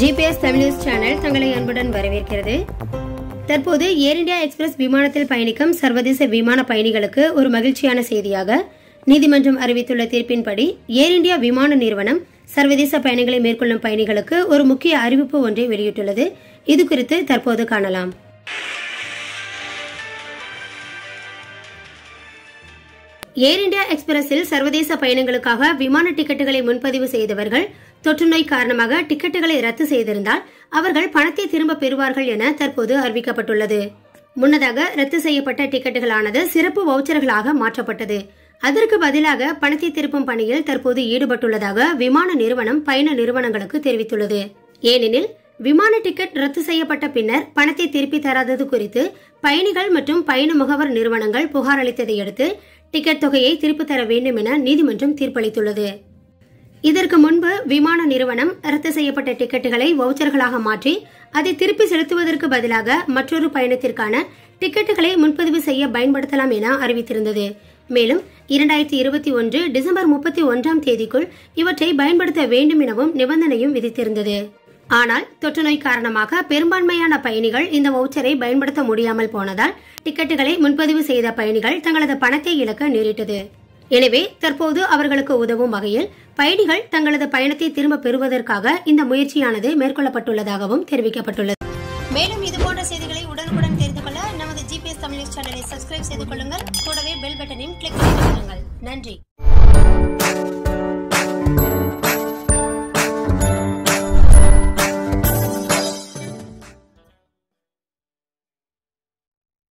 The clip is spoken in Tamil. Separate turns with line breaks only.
ஜிபிஎஸ் தமிழ் நியூஸ் சேனல் தங்களை அன்புடன் வரவேற்கிறது. தற்போது ஏர் இந்தியா எக்ஸ்பிரஸ் விமானத்தில் பயணிக்கும் சர்வதேச விமான பயணிகளுக்கு ஒரு மகிழ்ச்சியான செய்தியாக நீதிமன்றம் அறிவித்துள்ள தீர்ப்பின்படி ஏர் இந்தியா விமான நிறுவனம் சர்வதேச பயணங்களை மேற்கொள்ளும் பயணிகளுக்கு ஒரு முக்கிய அறிவிப்பு ஒன்றை வெளியிட்டுள்ளது. இது குறித்து தற்போது காணலாம். ஏர் இந்தியா எக்ஸ்பிரஸில் சர்வதேச பயணங்களுக்காக விமான டிக்கெட்டுகளை முன்பதிவு செய்தவர்கள் தொற்றுநோய் காரணமாக டிக்கெட்டுகளை ரத்து செய்திருந்தால் அவர்கள் பணத்தை திரும்ப பெறுவார்கள் என தற்போது அறிவிக்கப்பட்டுள்ளது. முன்னதாக ரத்து செய்யப்பட்ட டிக்கெட்டுகளானது சிறப்பு வவுச்சர்களாக மாற்றப்பட்டது. அதற்கு பதிலாக பணத்தை திருப்பும் பணியில் தற்போது ஈடுபட்டுள்ளதாக விமான நிறுவனம் பயண நிறுவனங்களுக்கு தெரிவித்துள்ளது. ஏனெனில் விமான டிக்கெட் ரத்து செய்யப்பட்ட பின்னர் பணத்தை திருப்பி தராதது குறித்து பயணிகள் மற்றும் பயண முகவர் நிறுவனங்கள் புகார் அளித்ததை அடுத்து டிக்கெட் தொகையை திருப்பித் தர வேண்டும் என நீதிமன்றம் தீர்ப்பளித்துள்ளது. இதற்கு முன்பு விமான நிறுவனம் ரத்து செய்யப்பட்ட டிக்கெட்டுகளை வவுச்சர்களாக மாற்றி அதை திருப்பி செலுத்துவதற்கு பதிலாக மற்றொரு பயணத்திற்கான டிக்கெட்டுகளை முன்பதிவு செய்ய பயன்படுத்தலாம் என அறிவித்திருந்தது. மேலும் இரண்டாயிரத்தி இருபத்தி ஒன்று டிசம்பர் முப்பத்தி ஒன்றாம் தேதிக்குள் இவற்றை பயன்படுத்த வேண்டும் எனவும் நிபந்தனையும் விதித்திருந்தது. ஆனால் தொற்றுநோய் காரணமாக பெரும்பான்மையான பயணிகள் இந்த வவுச்சரை பயன்படுத்த முடியாமல் போனதால் டிக்கெட்டுகளை முன்பதிவு செய்த பயணிகள் தங்களது பணத்தை இழக்க நேரிட்டது. எனவே தற்போது அவர்களுக்கு உதவும் வகையில் பயணிகள் தங்களது பயணத்தை திரும்ப பெறுவதற்காக இந்த முயற்சியானது மேற்கொள்ளப்பட்டுள்ளதாகவும் தெரிவிக்கப்பட்டுள்ளது. மேலும் இது போன்ற செய்திகளை உடனுக்குடன் தெரிந்து கொள்ள நமது ஜிபிஎஸ் தமிழ் நியூஸ் சேனலை சப்ஸ்கிரைப் செய்து கொள்ளுங்கள். கூடவே பெல் பட்டனையும் கிளிக் பண்ணி நன்றி.